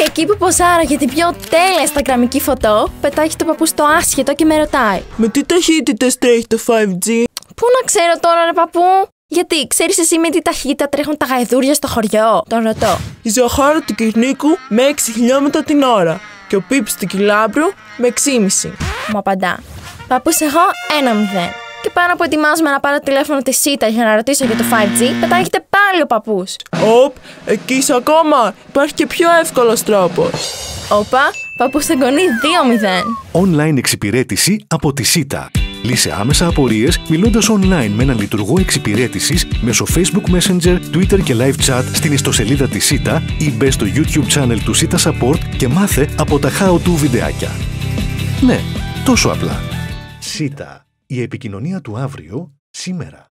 Και εκεί που ποζάρω για την πιο τέλεια instagramική φωτό, πετάχει το παππού στο άσχετο και με ρωτάει. Με τι ταχύτητε τρέχει το 5G. Πού να ξέρω τώρα, ρε παππού; Γιατί, ξέρεις εσύ με τι ταχύτητα τρέχουν τα γαϊδούρια στο χωριό, τον ρωτώ. Η Ζαχάρα του Κυρνίκου με 6 χιλιόμετρα την ώρα. Και ο Πίπς του Κιλάμπρου με 6,5. Μου απαντά. Παππούς, εγώ ένα μηδέν. Και πάνω που ετοιμάζομαι να πάρω τηλέφωνο τη ΣΥΤΑ για να ρωτήσω για το 5G, πετάγεται πάλι ο παππούς. Οπ, εκεί είσαι ακόμα. Υπάρχει και πιο εύκολος τρόπος. Όπα, παππούς στον κονή 2-0. Online εξυπηρέτηση από τη ΣΥΤΑ. Λύσε άμεσα απορίες μιλώντας online με έναν λειτουργό εξυπηρέτησης μέσω Facebook Messenger, Twitter και Live Chat στην ιστοσελίδα της ΣΥΤΑ ή μπε στο YouTube channel του ΣΥΤΑ Support και μάθε από τα how-to βιντεάκια. Ναι, τόσο απλά. ΣΥΤΑ. Η επικοινωνία του αύριο, σήμερα.